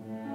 Mm-hmm.